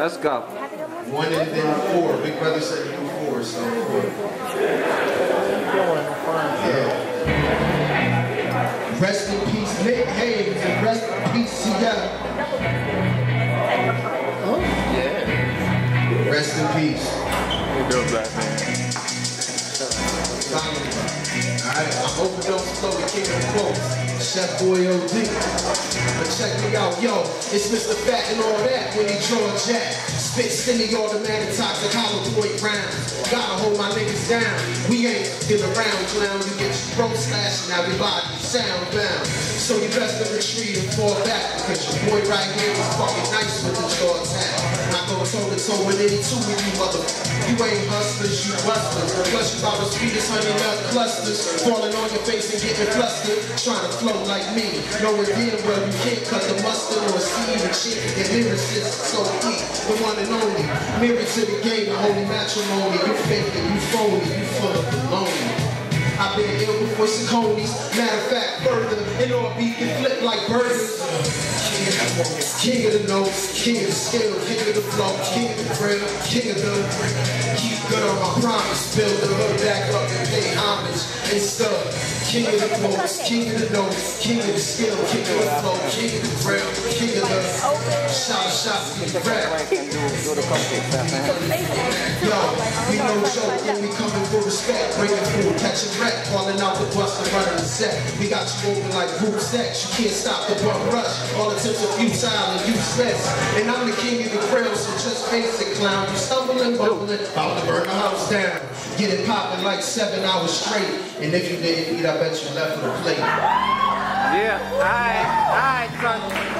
Let's go. One and then four. Big brother said do four, so four. Yeah. Rest in peace, Nick Hayes, and rest in peace, Seattle. Yeah. Rest in peace. You do black man. Alright, I'm overdose flow, the king of the quotes. Chef Boy OD. But check me out, yo, it's Mr. Fat and all that when he draw a jack. Spit skinny automatic toxic hollow rounds. Gotta hold my niggas down. We ain't still around, clown. You get your throat slashed and everybody sound bound. So you best to retreat and fall back because your boy right here is fucking nice with the jaw attack. I go toe to toe with any two of you motherfuckers. You ain't hustlers, you busters. Plus you to speed as honey nut clusters. Falling on your face and getting flustered. Trying to flow like me. Knowing damn well you can't cut the mustard or see the chick. Your lyricist so deep. The one and only. Mirror to the game, the holy matrimony. You fake it, you phony, you full of baloney. I've been ill before Saucony's. Matter of fact, further, in all beef can flip like burgers. King of the notes, king of the scale, king of the flow, king of the grill, king of the keep good on my promise, build the hood back up and pay homage and stuff. King of the quotes, king of the notes, king of the skill, king of the flow, king of the grill, king of the shot shot to the rap. Yo, we no joke when we coming for respect, bringing food, catching wreck, calling out the bus and running the set. We got you moving like group sex, you can't stop the bum rush. All attempts are futile and useless. And I'm the king of the grill, face it, clown. You stumbling, bumbling, about to burn the house down. Get it popping like seven hours straight. And if you didn't eat, I bet you left for the plate. Yeah. All right. All right, son. All right, son.